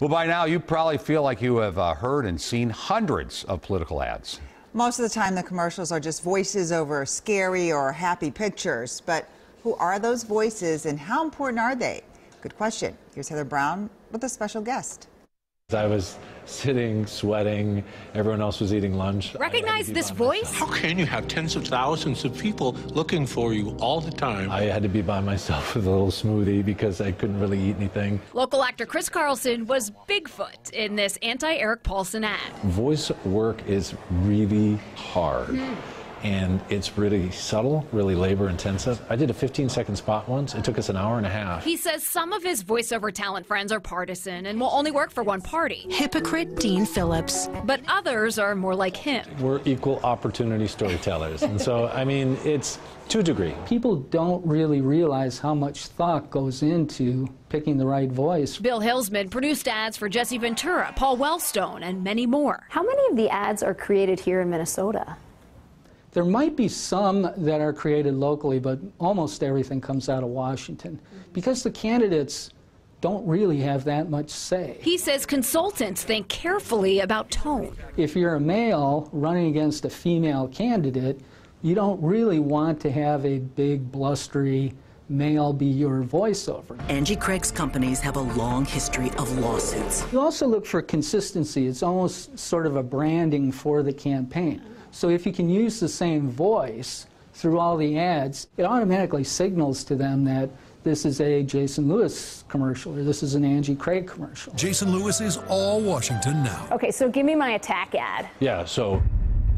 Well, by now, you probably feel like you have uh, heard and seen hundreds of political ads. Most of the time, the commercials are just voices over scary or happy pictures. But who are those voices and how important are they? Good question. Here's Heather Brown with a special guest. I was sitting, sweating. Everyone else was eating lunch. Recognize this voice? How can you have tens of thousands of people looking for you all the time? I had to be by myself with a little smoothie because I couldn't really eat anything. Local actor Chris Carlson was Bigfoot in this anti Erik Paulsen ad. Voice work is really hard. Mm and it's really subtle, really labor intensive. I did a 15 second spot once. It took us an hour and a half. He says some of his voiceover talent friends are partisan and will only work for one party. Hypocrite Dean Phillips. But others are more like him. We're equal opportunity storytellers. and so, I mean, it's to a degree. People don't really realize how much thought goes into picking the right voice. Bill Hillsman produced ads for Jesse Ventura, Paul Wellstone, and many more. How many of the ads are created here in Minnesota? There might be some that are created locally, but almost everything comes out of Washington mm-hmm. because the candidates don't really have that much say. He says consultants think carefully about tone. If you're a male running against a female candidate, you don't really want to have a big, blustery male be your voiceover. Angie Craig's companies have a long history of lawsuits. You also look for consistency. It's almost sort of a branding for the campaign. So if you can use the same voice through all the ads, it automatically signals to them that this is a Jason Lewis commercial or this is an Angie Craig commercial. Jason Lewis is all Washington now. Okay, so give me my attack ad. Yeah, so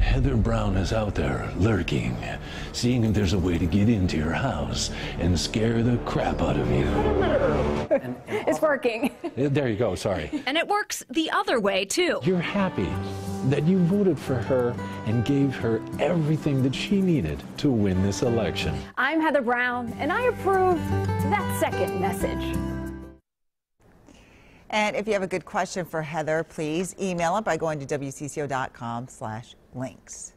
Heather Brown is out there lurking, seeing if there's a way to get into your house and scare the crap out of you. and, and it's working. There you go, sorry. And it works the other way, too. You're happy that you voted for her and gave her everything that she needed to win this election. I'm Heather Brown, and I approve that second message. And if you have a good question for Heather, please email it by going to wcco.com slash links.